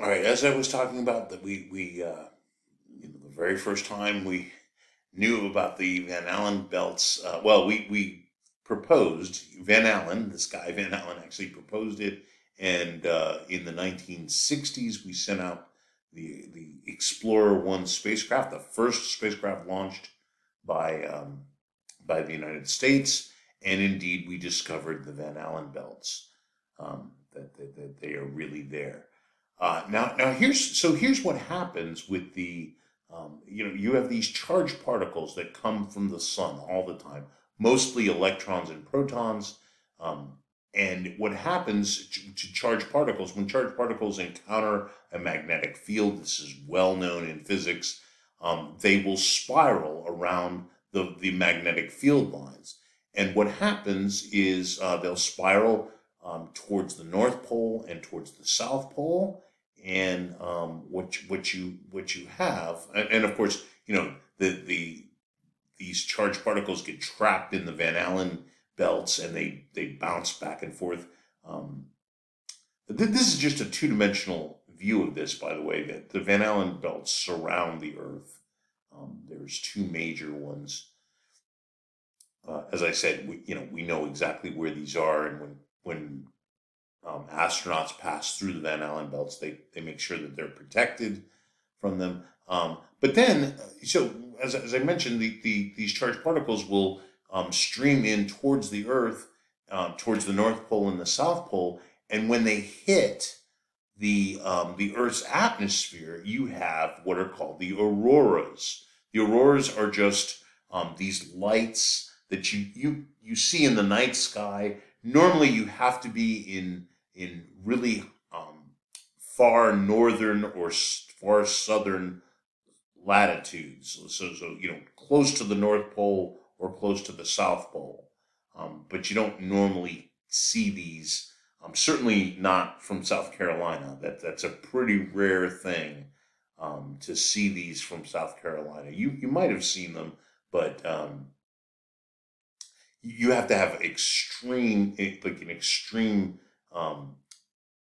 All right, as I was talking about, that we we uh, you know, the very first time we knew about the Van Allen belts. Uh, well, we we proposed Van Allen. This guy Van Allen actually proposed it, and uh, in the 1960s, we sent out the the Explorer One spacecraft, the first spacecraft launched by um, by the United States, and indeed we discovered the Van Allen belts. Um, that, that, that they are really there. Uh, now, now here's so here's what happens with the um, you know you have these charged particles that come from the sun all the time, mostly electrons and protons. Um, and what happens to, charged particles when charged particles encounter a magnetic field? This is well known in physics. Um, they will spiral around the, the magnetic field lines. And what happens is uh, they'll spiral um, towards the North Pole and towards the South Pole and um, what what you what you have, and, and, of course, you know the the these charged particles get trapped in the Van Allen belts and they they bounce back and forth. Um, this is just a two dimensional view of this, by the way. That the Van Allen belts surround the Earth. Um, there's two major ones. Uh, as I said, we you know we know exactly where these are, and when when um, astronauts pass through the Van Allen belts, they, they make sure that they're protected from them. Um, but then, so as, as I mentioned, the, the, these charged particles will um, stream in towards the Earth, um, towards the North Pole and the South Pole. And when they hit the, um, the Earth's atmosphere, you have what are called the auroras. The auroras are just um, these lights that you, you, you see in the night sky. Normally, you have to be in in really um, far northern or far southern latitudes. So, so, you know, close to the North Pole or close to the South Pole. Um, but you don't normally see these. Um, certainly not from South Carolina. That that's a pretty rare thing um, to see these from South Carolina. You you might have seen them, but um, you have to have extreme like an extreme um,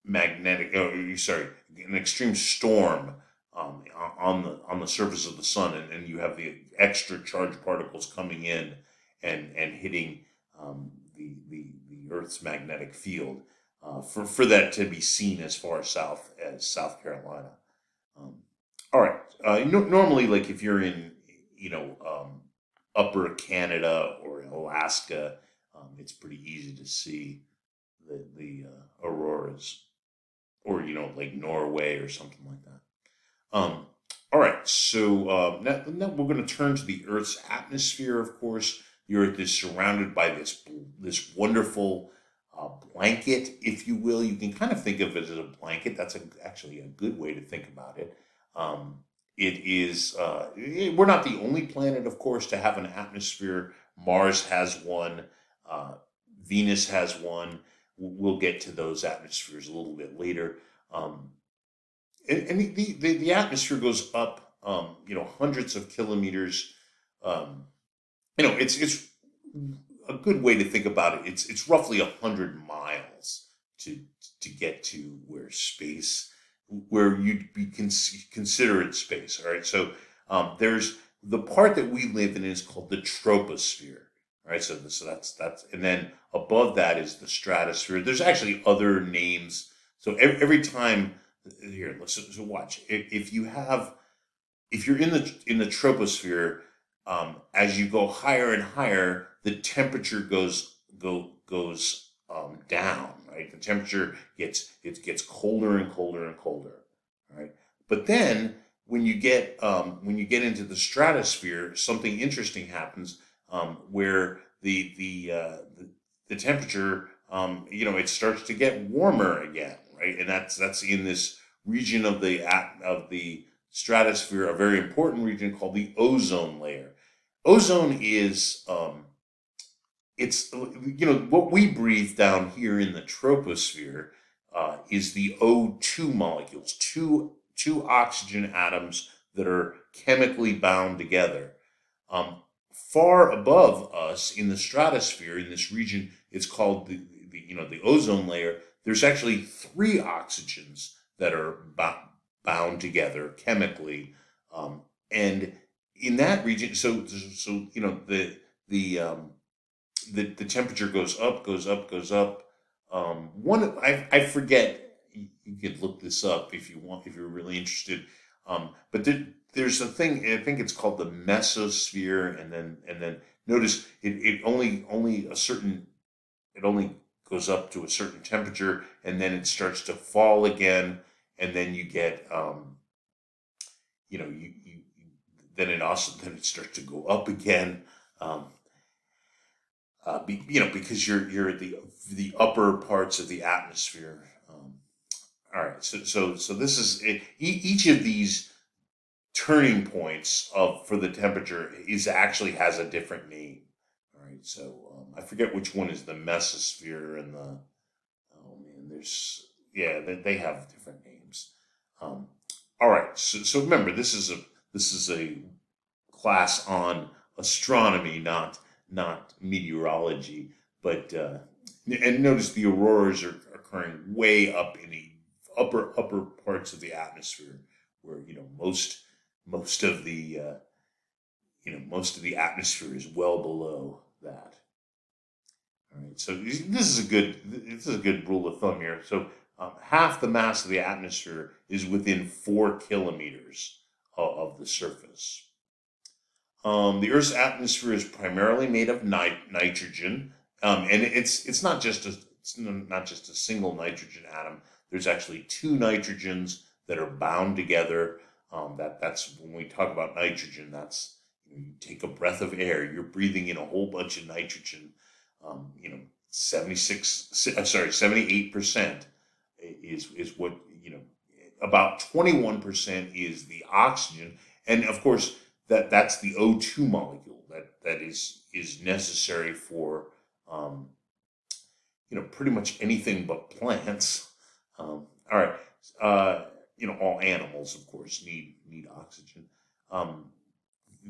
magnetic, oh, sorry, an extreme storm um, on the on the surface of the sun, and, and you have the extra charged particles coming in and and hitting um, the, the the Earth's magnetic field uh, for for that to be seen as far south as South Carolina. Um, all right, uh, no, normally, like if you're in you know um, Upper Canada or Alaska, um, it's pretty easy to see the the uh, auroras, or you know, like Norway or something like that. Um, all right, so uh, now, now we're going to turn to the Earth's atmosphere. Of course, the Earth is surrounded by this this wonderful uh, blanket, if you will. You can kind of think of it as a blanket. That's a, actually a good way to think about it. Um, it is. Uh, we're not the only planet, of course, to have an atmosphere. Mars has one. Uh, Venus has one. We'll get to those atmospheres a little bit later. Um, and, and the, the, the, atmosphere goes up, um, you know, hundreds of kilometers. Um, you know, it's it's a good way to think about it. It's it's roughly hundred miles to to get to where space, where you'd be cons- consider it space. All right, so um, there's the part that we live in is called the troposphere. Right, so, so that's that's and then above that is the stratosphere. There's actually other names. So every, every time here, let's so watch. If you have, if you're in the in the troposphere, um, as you go higher and higher, the temperature goes go goes um, down. Right, the temperature gets it gets colder and colder and colder. Right, but then when you get um, when you get into the stratosphere, something interesting happens um, where the the, uh, the, the temperature um, you know it starts to get warmer again, right? And that's that's in this region of the of the stratosphere, a very important region called the ozone layer. Ozone is um, it's you know what we breathe down here in the troposphere uh, is the O2 molecules, two two oxygen atoms that are chemically bound together. Um, far above us in the stratosphere in this region it's called the, the you know the ozone layer there's actually three oxygens that are bound together chemically, um, and in that region, so so you know the the um, the the temperature goes up, goes up, goes up. Um, one I I forget. You could look this up if you want, if you're really interested. Um, but there, there's a thing. I think it's called the mesosphere, and then and then notice it, it only only a certain it only goes up to a certain temperature, and then it starts to fall again, and then you get um, you know you, you then it also then it starts to go up again. Um, uh, be, you know, because you're you're the the upper parts of the atmosphere. Um, all right, so so so this is each of these turning points of for the temperature is actually has a different name. All right, so um, I forget which one is the mesosphere and the oh man, there's yeah they, they have different names. Um, all right, so so remember this is a this is a class on astronomy, not not meteorology. But uh, and notice the auroras are occurring way up in the upper upper parts of the atmosphere, where you know most most of the uh, you know most of the atmosphere is well below that. All right, so this is a good this is a good rule of thumb here. So um, half the mass of the atmosphere is within four kilometers of, of the surface. Um, the Earth's atmosphere is primarily made of nit- nitrogen, um, and it's it's not just a it's not just a single nitrogen atom. There's actually two nitrogens that are bound together. Um, that that's when we talk about nitrogen. That's you, take a breath of air. You're breathing in a whole bunch of nitrogen. Um, you know, seventy six. Sorry, seventy eight percent is is what you know. About twenty one percent is the oxygen, and of course that that's the O2 molecule that that is is necessary for um, you know pretty much anything but plants. Um, all right, uh, you know all animals of course need need oxygen. Um,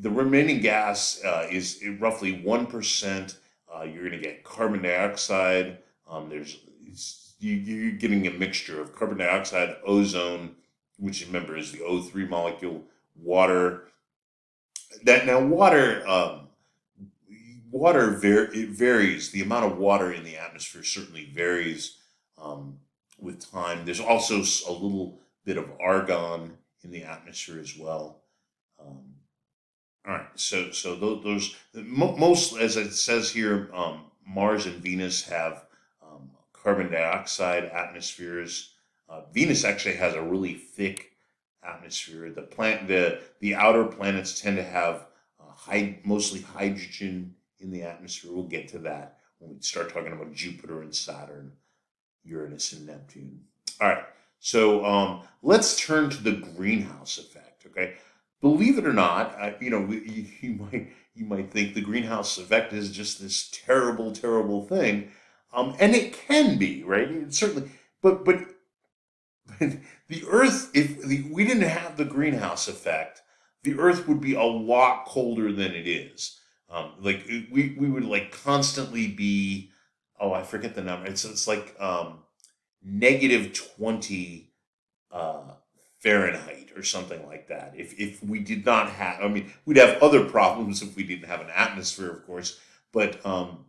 the remaining gas uh, is roughly one percent. Uh, you're going to get carbon dioxide. Um, there's you, are getting a mixture of carbon dioxide, ozone, which remember is the O3 molecule, water, that now water um, water var- it varies the amount of water in the atmosphere certainly varies um, with time there's also a little bit of argon in the atmosphere as well um, all right so so those, those most as it says here um, mars and venus have um, carbon dioxide atmospheres uh, venus actually has a really thick atmosphere. The plant, the the outer planets tend to have uh, high, mostly hydrogen in the atmosphere. We'll get to that when we start talking about Jupiter and Saturn, Uranus and Neptune. All right, so um, let's turn to the greenhouse effect. Okay, believe it or not, I, you know you, you might you might think the greenhouse effect is just this terrible, terrible thing, um, and it can be, right? It certainly, but but the Earth, if the, we didn't have the greenhouse effect, the Earth would be a lot colder than it is. Um, like we, we would like constantly be, oh, I forget the number. It's it's like um, negative twenty uh, Fahrenheit or something like that. If if we did not have, I mean, we'd have other problems if we didn't have an atmosphere, of course. But um,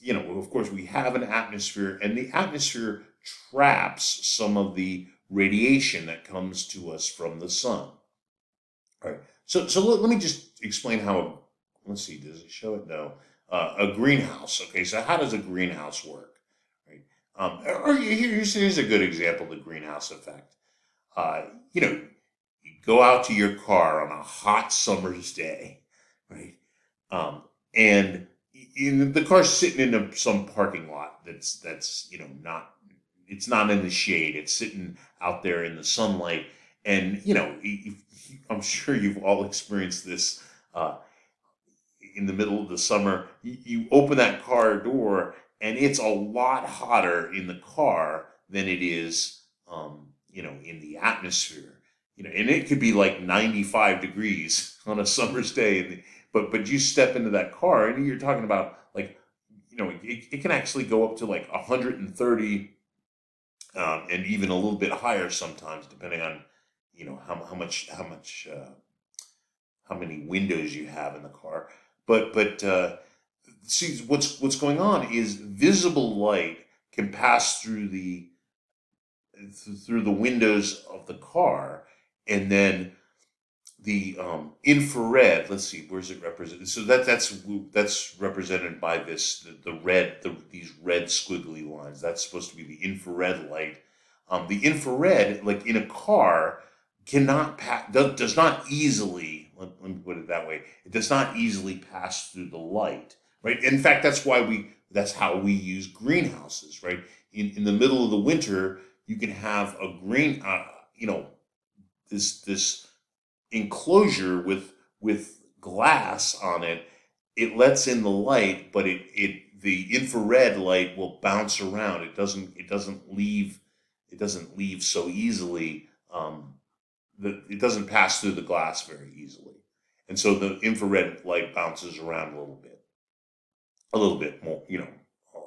you know, of course, we have an atmosphere, and the atmosphere traps some of the radiation that comes to us from the sun. All right. So, so let, let me just explain how, a, let's see, does it show it? No. Uh, a greenhouse. Okay. So how does a greenhouse work? Um, or here's, here's a good example of the greenhouse effect. Uh, you know, you go out to your car on a hot summer's day, right? Um, and the car's sitting in some parking lot that's that's you know not it's not in the shade. It's sitting out there in the sunlight. And, you know, I'm sure you've all experienced this uh, in the middle of the summer. You open that car door and it's a lot hotter in the car than it is, um, you know, in the atmosphere. You know, and it could be like 95 degrees on a summer's day. but, but you step into that car and you're talking about like, you know, it, it can actually go up to like 130 um, and even a little bit higher sometimes, depending on you know how, how much how much uh, how many windows you have in the car. But but uh, see what's what's going on is visible light can pass through the through the windows of the car, and then the um, infrared. Let's see, where's it represented? So that that's that's represented by this the, the red the, these red squiggly lines. That's supposed to be the infrared light. Um, the infrared, like in a car, cannot pass does, does not easily. Let, let me put it that way. It does not easily pass through the light, right? In fact, that's why we that's how we use greenhouses, right? In in the middle of the winter, you can have a green, uh, you know, this this enclosure with with glass on it, it lets in the light, but it it the infrared light will bounce around. It doesn't it doesn't leave it doesn't leave so easily. Um, the, it doesn't pass through the glass very easily, and so the infrared light bounces around a little bit, a little bit more, you know,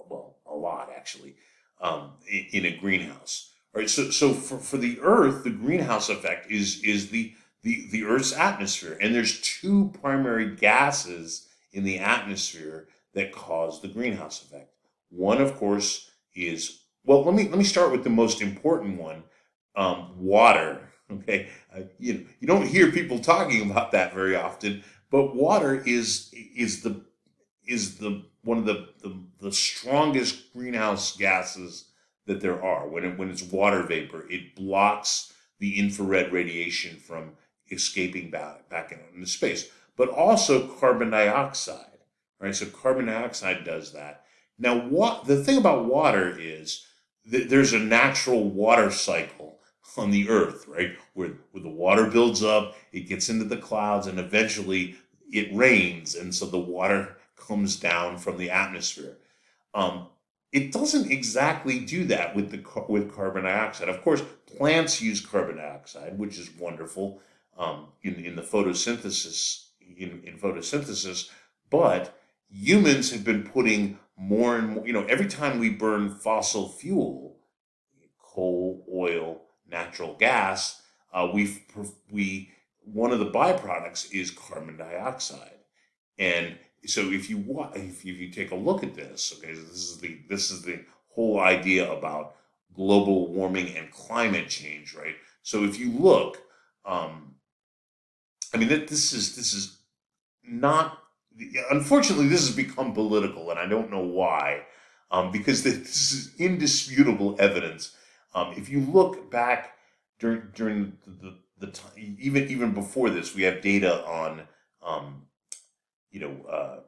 well, a lot actually, um, in, a greenhouse. All right, so so for, for the Earth, the greenhouse effect is is the the, the Earth's atmosphere. And there's two primary gases in the atmosphere that cause the greenhouse effect. One, of course, is well. Let me let me start with the most important one: um, water. Okay, uh, you know, you don't hear people talking about that very often, but water is is the is the one of the the, the strongest greenhouse gases that there are. When it, when it's water vapor, it blocks the infrared radiation from escaping back, back into space, but also carbon dioxide, right? So carbon dioxide does that. Now, what the thing about water is that there's a natural water cycle on the earth, right? Where, where the water builds up, it gets into the clouds, and eventually it rains, and so the water comes down from the atmosphere. Um, it doesn't exactly do that with the with carbon dioxide. Of course, plants use carbon dioxide, which is wonderful um, in, in the photosynthesis in, in photosynthesis, but humans have been putting more and more, you know, every time we burn fossil fuel, coal, oil, natural gas, uh, we we one of the byproducts is carbon dioxide, and so if you if you, if you take a look at this, okay, this is the this is the whole idea about global warming and climate change, right? So if you look, um, I mean, this is this is not. Unfortunately, this has become political, and I don't know why. Um, because this is indisputable evidence. Um, if you look back during during the, the, the time, even even before this, we have data on um, you know uh,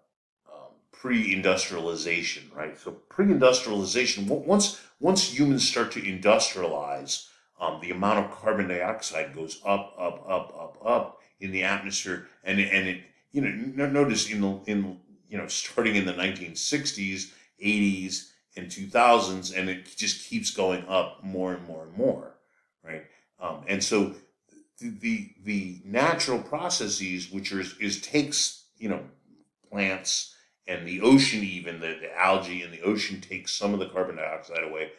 um, pre-industrialization, right? So pre-industrialization, once once humans start to industrialize, um, the amount of carbon dioxide goes up, up, up, up, up, in the atmosphere, and and it you know notice in the in you know starting in the 1960s, 80s, and 2000s, and it just keeps going up more and more and more, right? Um, and so the, the natural processes, which are is takes you know plants and the ocean even the, the algae in the ocean takes some of the carbon dioxide away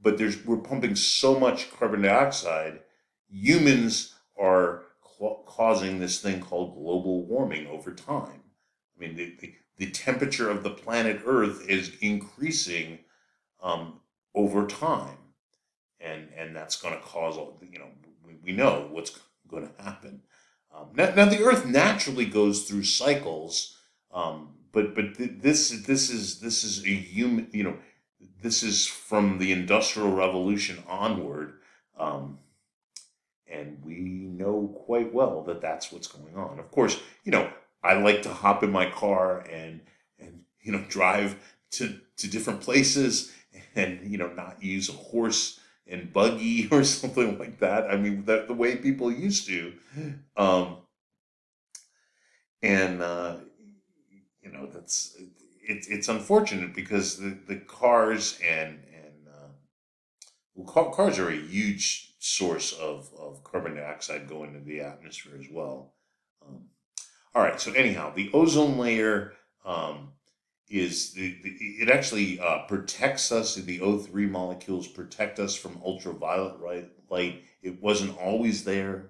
but there's we're pumping so much carbon dioxide humans are causing this thing called global warming over time. I mean, the, the, the temperature of the planet Earth is increasing um, over time. And, and that's going to cause, all you know, we, we know what's going to happen. Um, now, now, the Earth naturally goes through cycles, um, but but this this is this is a human, you know, this is from the Industrial Revolution onward. Um, and we know quite well that that's what's going on. Of course, you know, I like to hop in my car and and you know drive to to different places and you know not use a horse and buggy or something like that. I mean, the, the way people used to. Um, and uh, that's it, it's unfortunate because the, the cars and and uh, well, cars are a huge source of, of carbon dioxide going into the atmosphere as well. Um, all right, so anyhow, the ozone layer um, is the, the it actually uh, protects us. The O three molecules protect us from ultraviolet light. It wasn't always there.